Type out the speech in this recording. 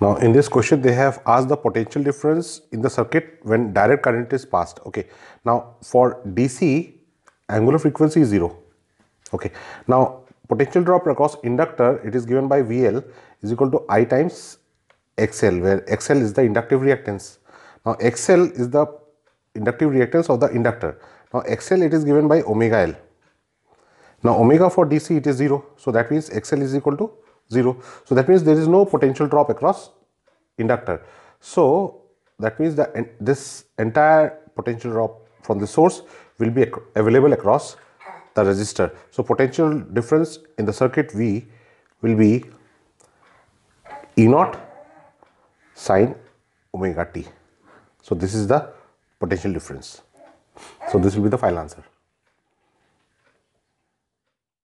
Now in this question they have asked the potential difference in the circuit when direct current is passed. Okay. Now for DC angular frequency is 0. Okay. Now potential drop across inductor it is given by VL is equal to I times XL where XL is the inductive reactance. Now XL is the inductive reactance of the inductor. Now XL it is given by omega L. Now omega for DC it is 0. So that means XL is equal to 0. So that means there is no potential drop across inductor. So that means that this entire potential drop from the source will be available across the resistor. So potential difference in the circuit V will be E naught sine omega t. So this is the potential difference. So this will be the final answer.